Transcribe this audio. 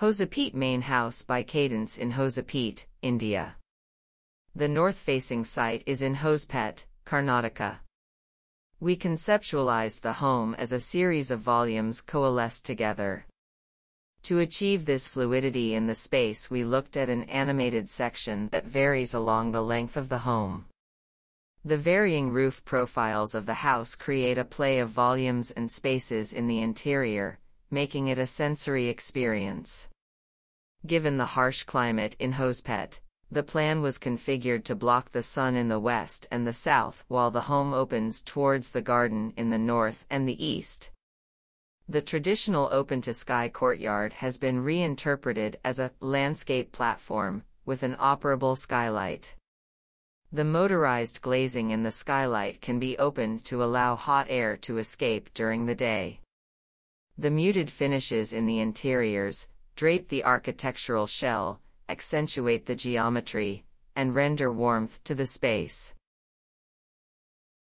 Hosapete Mane House by Cadence in Hosapete, India. The north-facing site is in Hosapete, Karnataka. We conceptualized the home as a series of volumes coalesced together. To achieve this fluidity in the space we looked at an animated section that varies along the length of the home. The varying roof profiles of the house create a play of volumes and spaces in the interior, making it a sensory experience. Given the harsh climate in Hosapete, the plan was configured to block the sun in the west and the south while the home opens towards the garden in the north and the east. The traditional open-to-sky courtyard has been reinterpreted as a landscape platform with an operable skylight. The motorized glazing in the skylight can be opened to allow hot air to escape during the day. The muted finishes in the interiors drape the architectural shell, accentuate the geometry, and render warmth to the space.